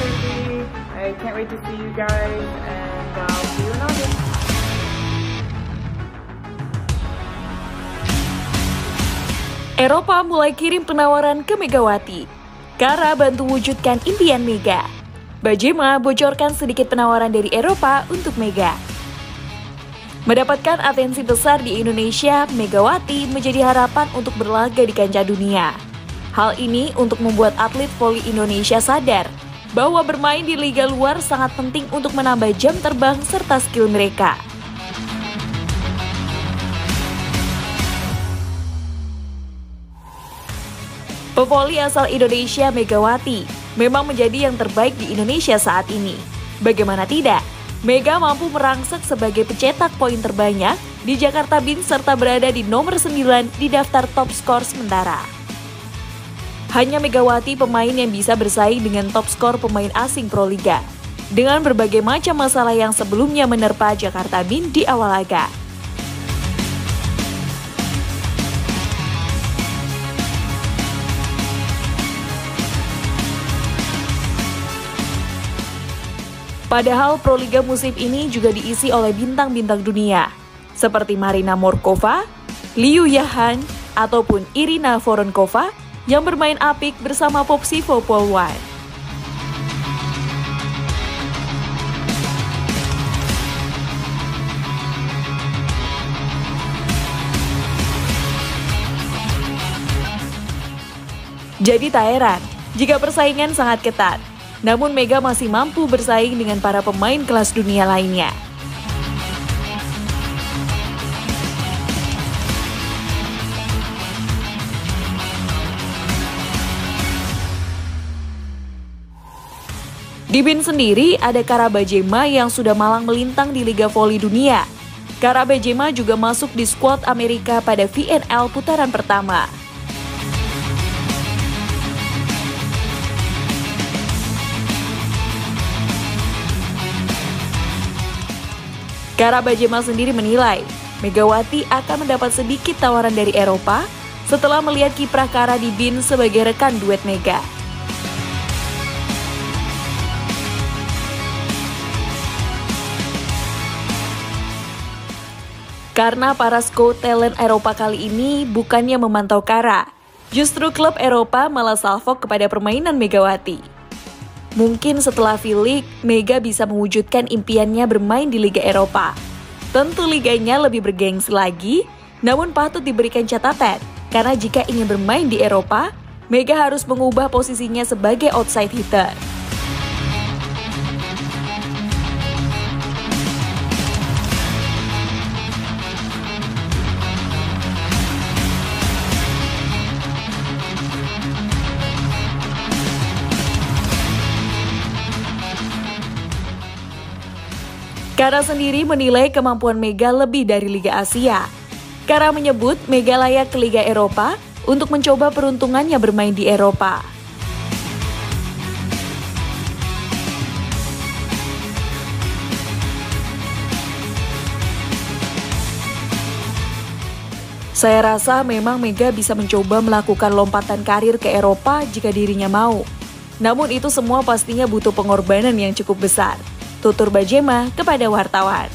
Kirby. I can't wait to see you guys and I'll see you in August. Eropa mulai kirim penawaran ke Megawati. Kara bantu wujudkan impian Mega. Bajema bocorkan sedikit penawaran dari Eropa untuk Mega. Mendapatkan atensi besar di Indonesia, Megawati menjadi harapan untuk berlaga di kancah dunia. Hal ini untuk membuat atlet voli Indonesia sadar bahwa bermain di liga luar sangat penting untuk menambah jam terbang serta skill mereka. Pevoli asal Indonesia Megawati memang menjadi yang terbaik di Indonesia saat ini. Bagaimana tidak? Mega mampu merangsek sebagai pencetak poin terbanyak di Jakarta Bin serta berada di nomor 9 di daftar top skor sementara. Hanya Megawati pemain yang bisa bersaing dengan top skor pemain asing Pro Liga. Dengan berbagai macam masalah yang sebelumnya menerpa Jakarta Bin di awal laga. Padahal Proliga musim ini juga diisi oleh bintang-bintang dunia, seperti Marina Morkova, Liu Yahan, ataupun Irina Voronkova yang bermain apik bersama Popsivo Polwan. Jadi tak heran jika persaingan sangat ketat. Namun Mega masih mampu bersaing dengan para pemain kelas dunia lainnya. Di BIN sendiri ada Karabajema yang sudah malang melintang di Liga Voli Dunia. Karabajema juga masuk di skuad Amerika pada VNL putaran pertama. Karabajema sendiri menilai Megawati akan mendapat sedikit tawaran dari Eropa setelah melihat kiprah Kara di BIN sebagai rekan duet Mega. Karena para scout talent Eropa kali ini bukannya memantau Kara, justru klub Eropa malah salvok kepada permainan Megawati. Mungkin setelah Filik, Mega bisa mewujudkan impiannya bermain di Liga Eropa. Tentu liganya lebih bergengsi lagi, namun patut diberikan catatan, karena jika ingin bermain di Eropa, Mega harus mengubah posisinya sebagai outside hitter. Kara sendiri menilai kemampuan Mega lebih dari Liga Asia. Kara menyebut Mega layak ke Liga Eropa untuk mencoba peruntungannya bermain di Eropa. Saya rasa memang Mega bisa mencoba melakukan lompatan karir ke Eropa jika dirinya mau. Namun itu semua pastinya butuh pengorbanan yang cukup besar tutur Bajema kepada wartawan.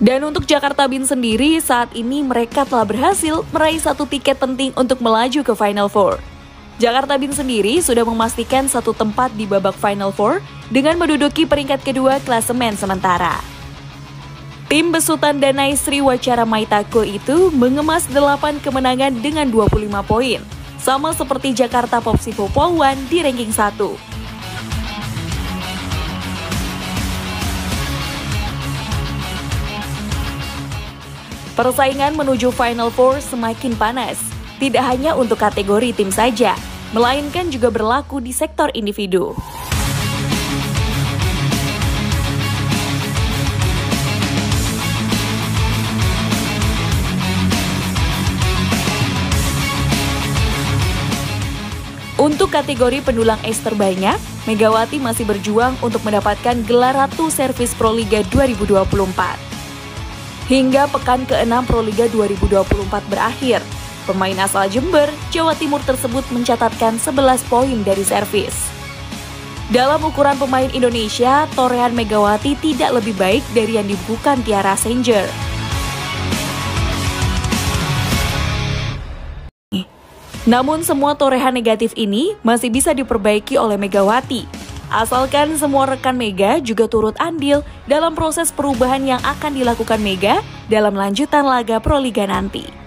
Dan untuk Jakarta Bin sendiri, saat ini mereka telah berhasil meraih satu tiket penting untuk melaju ke Final Four. Jakarta Bin sendiri sudah memastikan satu tempat di babak Final Four dengan menduduki peringkat kedua klasemen sementara. Tim besutan Danai Sri Wacara Maitako itu mengemas 8 kemenangan dengan 25 poin, sama seperti Jakarta Popsivo Polwan di ranking 1. Persaingan menuju Final Four semakin panas, tidak hanya untuk kategori tim saja, melainkan juga berlaku di sektor individu. Kategori pendulang ace terbanyak, Megawati masih berjuang untuk mendapatkan gelar Ratu Servis Proliga 2024. Hingga pekan ke-6 Proliga 2024 berakhir, pemain asal Jember, Jawa Timur tersebut mencatatkan 11 poin dari servis. Dalam ukuran pemain Indonesia, torehan Megawati tidak lebih baik dari yang dibukukan Tiara Sanger. Namun semua torehan negatif ini masih bisa diperbaiki oleh Megawati. Asalkan semua rekan Mega juga turut andil dalam proses perubahan yang akan dilakukan Mega dalam lanjutan laga Proliga nanti.